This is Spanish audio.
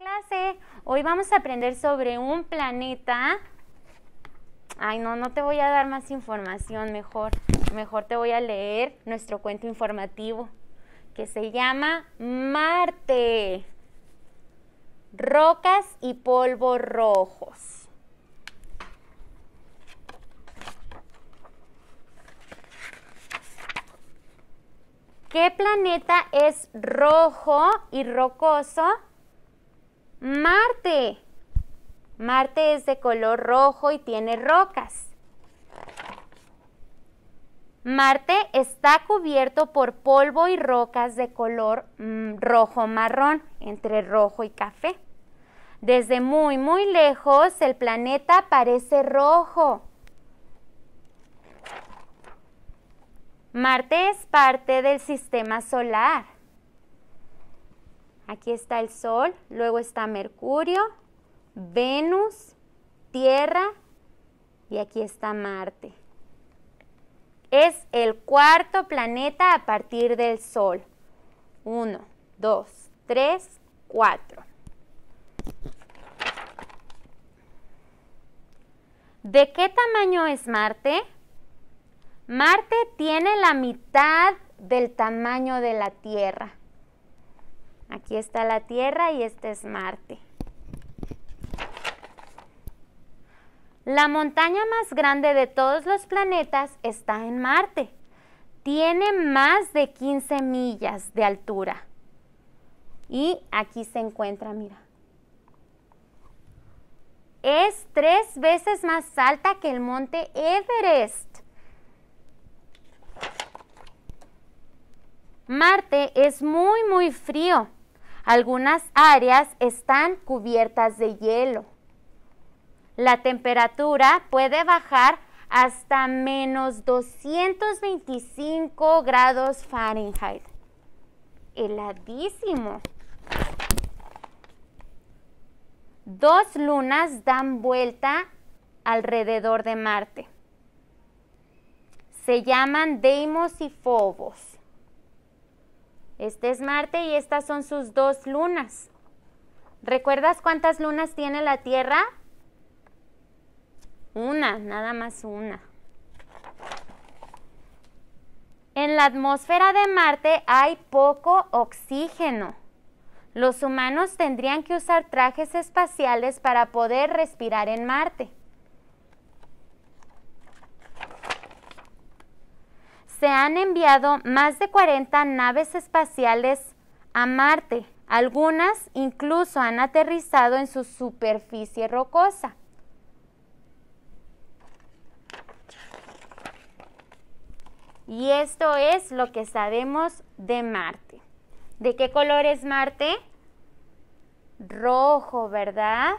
clase. Hoy vamos a aprender sobre un planeta. Ay, no, no te voy a dar más información, mejor, mejor te voy a leer nuestro cuento informativo que se llama Marte. Rocas y polvos rojos. ¿Qué planeta es rojo y rocoso? Marte. Marte es de color rojo y tiene rocas. Marte está cubierto por polvo y rocas de color mm, rojo marrón, entre rojo y café. Desde muy, muy lejos el planeta parece rojo. Marte es parte del sistema solar. Aquí está el Sol, luego está Mercurio, Venus, Tierra y aquí está Marte. Es el cuarto planeta a partir del Sol. Uno, dos, tres, cuatro. ¿De qué tamaño es Marte? Marte tiene la mitad del tamaño de la Tierra. Aquí está la Tierra y este es Marte. La montaña más grande de todos los planetas está en Marte. Tiene más de 15 millas de altura. Y aquí se encuentra, mira. Es tres veces más alta que el monte Everest. Marte es muy, muy frío. Algunas áreas están cubiertas de hielo. La temperatura puede bajar hasta menos 225 grados Fahrenheit. Heladísimo. Dos lunas dan vuelta alrededor de Marte. Se llaman Deimos y Phobos. Este es Marte y estas son sus dos lunas. ¿Recuerdas cuántas lunas tiene la Tierra? Una, nada más una. En la atmósfera de Marte hay poco oxígeno. Los humanos tendrían que usar trajes espaciales para poder respirar en Marte. Se han enviado más de 40 naves espaciales a Marte. Algunas incluso han aterrizado en su superficie rocosa. Y esto es lo que sabemos de Marte. ¿De qué color es Marte? Rojo, ¿verdad?